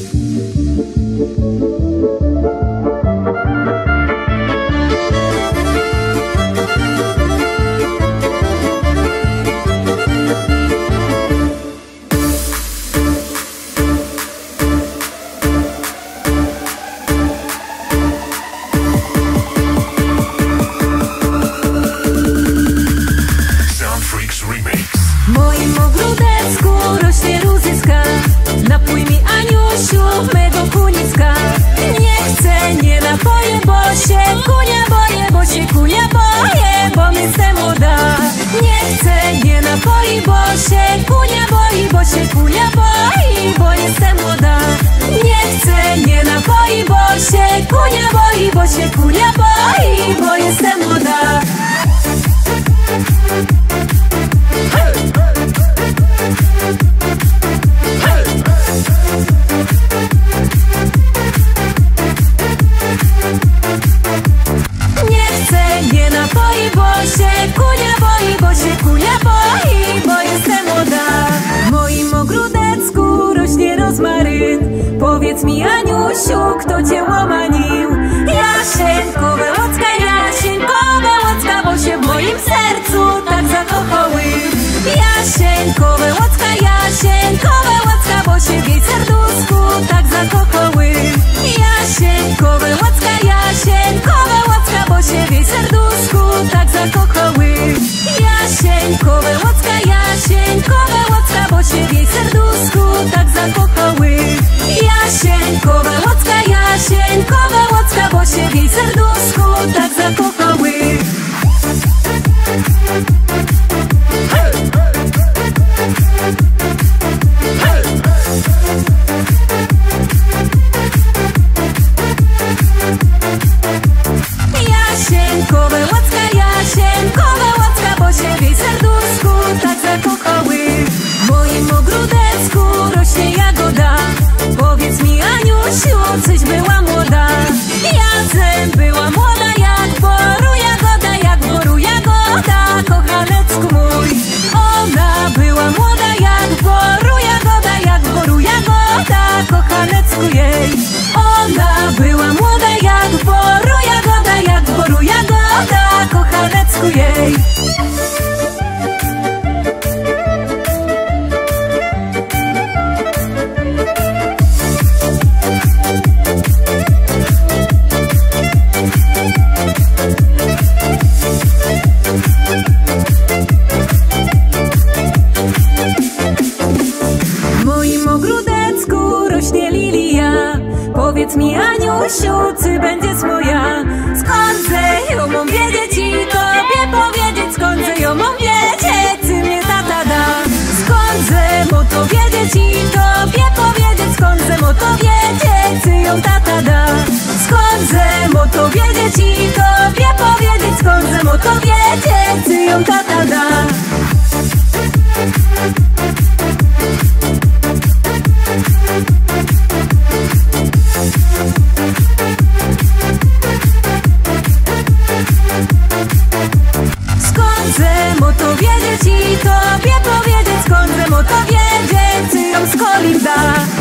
thank you ogródeczku rośnie ruzyska Napój mi Aniusiu mego kunicka Nie chcę, nie napoję, bo się kunia boję Bo się kunia boję, bo jestem młoda Nie chcę, nie napoi, bo się kunia boi Bo się kunia boi, bo jestem młoda Nie chcę, nie napoi, bo się kunia boi Bo się kunia boi, bo jestem młoda Powiedz mi, Aniusiu, kto cię łamanił? Jasieńko, Łocka, Jasieńko, Łocka, bo się w moim sercu tak zakochały. Jasieńko, Łocka, Jasieńko, Łocka, bo się w jej serduszku tak zakochały. Jasieńko, Łocka, Jasieńko, Łocka, bo się w jej serduszku tak zakochały. W moim ogródecku rośnie lilia. Powiedz mi Aniusiu, czy będziesz moja Skąd to wiedzieć i tobie powiedzieć Skąd mo to wiedzieć, czy ją tata da wiedzieć i tobie powiedzieć Skąd mo to wiedzieć, czy ją skolim da